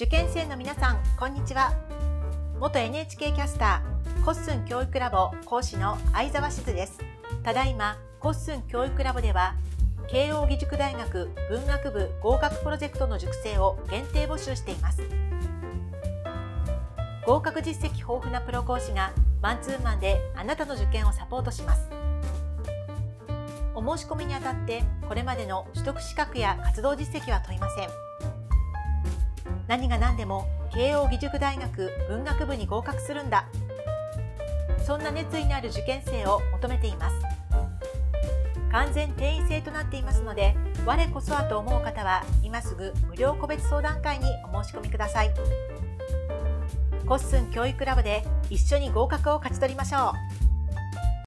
受験生の皆さんこんにちは。元 NHK キャスターコッスン教育ラボ講師の相沢しずです。ただいまコッスン教育ラボでは慶應義塾大学文学部合格プロジェクトの塾生を限定募集しています。合格実績豊富なプロ講師がマンツーマンであなたの受験をサポートします。お申し込みにあたってこれまでの取得資格や活動実績は問いません。何が何でも慶應義塾大学文学部に合格するんだ。そんな熱意のある受験生を求めています。完全定員制となっていますので我こそはと思う方は今すぐ無料個別相談会にお申し込みください。コッスン教育ラボで一緒に合格を勝ち取りましょう。